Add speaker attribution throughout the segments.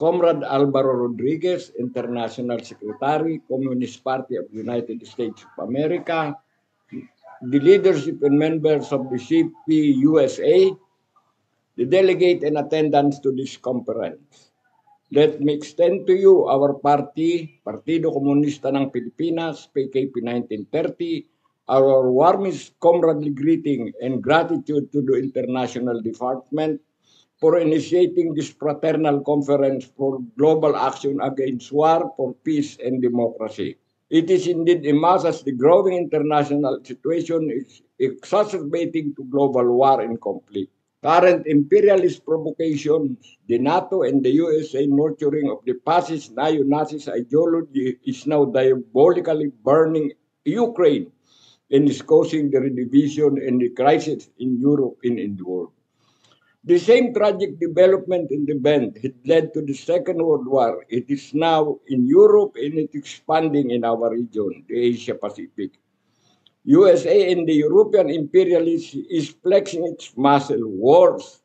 Speaker 1: Comrade Alvaro Rodriguez, International Secretary, Communist Party of the United States of America, the leadership and members of the CP USA, the delegate in attendance to this conference. Let me extend to you our party, Partido Komunista ng Pilipinas, PKP 1930, our warmest comradely greeting and gratitude to the International Department for initiating this fraternal conference for global action against war for peace and democracy. It is indeed a mass as the growing international situation is exacerbating to global war and conflict. Current imperialist provocations, the NATO and the USA nurturing of the fascist neo-Nazis ideology is now diabolically burning Ukraine and is causing the division and the crisis in Europe and in the world. The same tragic development in the band had led to the Second World War. It is now in Europe and it's expanding in our region, the Asia Pacific. USA and the European imperialism is flexing its muscle wars.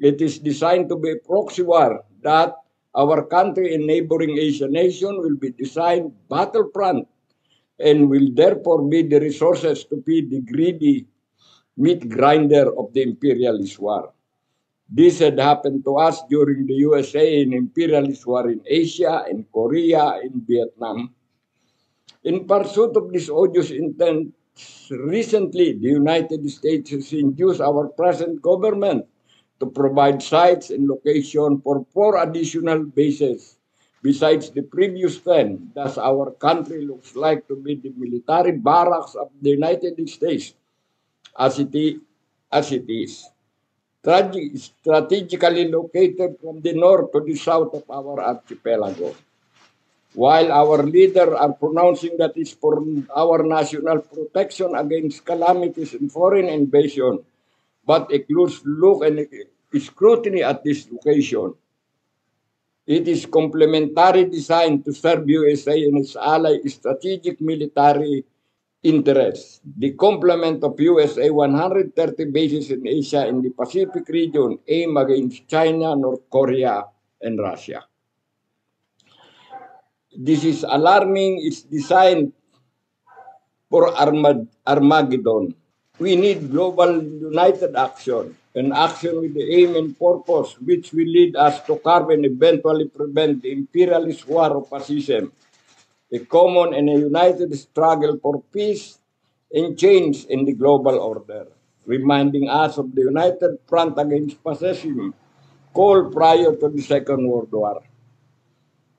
Speaker 1: It is designed to be a proxy war that our country and neighboring Asian nation will be designed battlefront and will therefore be the resources to feed the greedy meat grinder of the imperialist war. This had happened to us during the USA and imperialist war in Asia, in Korea, in Vietnam. In pursuit of this odious intent, recently the United States has induced our present government to provide sites and location for four additional bases besides the previous 10. Thus, our country looks like to be the military barracks of the United States as it, as it is. Strategically located from the north to the south of our archipelago. while our leaders are pronouncing that it's for our national protection against calamities and foreign invasion, but a close look and scrutiny at this location. It is complementary designed to serve USA and its ally strategic military interests. The complement of USA 130 bases in Asia and the Pacific region aim against China, North Korea, and Russia. This is alarming. It's designed for Armageddon. We need global united action, an action with the aim and purpose which will lead us to carve and eventually prevent the imperialist war of fascism, a common and a united struggle for peace and change in the global order, reminding us of the united front against fascism called prior to the Second World War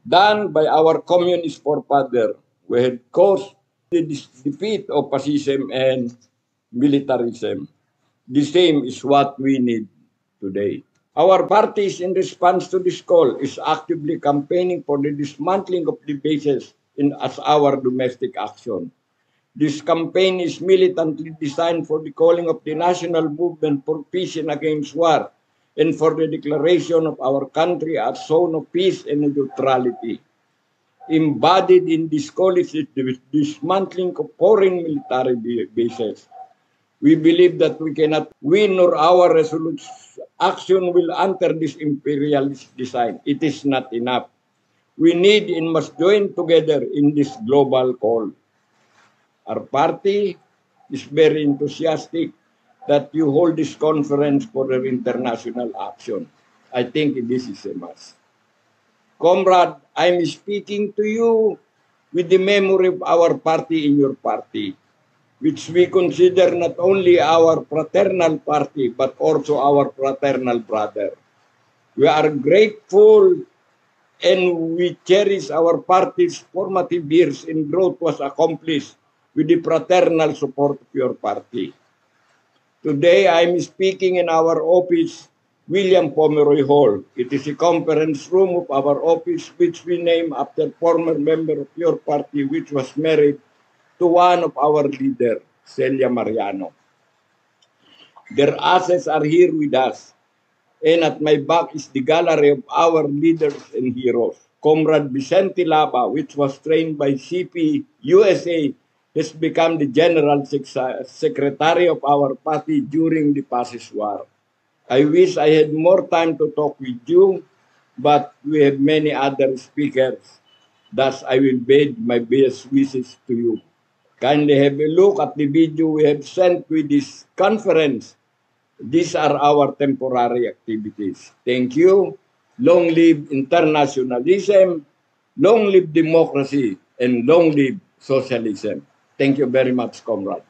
Speaker 1: done by our communist forefather. We had caused the defeat of fascism and militarism. The same is what we need today. Our parties, in response to this call, is actively campaigning for the dismantling of the bases in, as our domestic action. This campaign is militantly designed for the calling of the national movement for peace and against war and for the declaration of our country as zone of peace and neutrality. Embodied in this call is the dismantling of foreign military bases. We believe that we cannot win nor our resolute action will enter this imperialist design. It is not enough. We need and must join together in this global call. Our party is very enthusiastic that you hold this conference for international action. I think this is a must. Comrade, I'm speaking to you with the memory of our party in your party, which we consider not only our fraternal party, but also our fraternal brother. We are grateful and we cherish our party's formative years and growth was accomplished with the fraternal support of your party. Today, I'm speaking in our office, William Pomeroy Hall. It is a conference room of our office, which we name after former member of your party, which was married to one of our leader, Celia Mariano. Their assets are here with us. And at my back is the gallery of our leaders and heroes. Comrade Vicente Lapa, which was trained by CP USA has become the general secretary of our party during the past war. I wish I had more time to talk with you, but we have many other speakers. Thus, I will bid my best wishes to you. Kindly have a look at the video we have sent with this conference. These are our temporary activities. Thank you. Long live internationalism, long live democracy, and long live socialism. Thank you very much, comrade.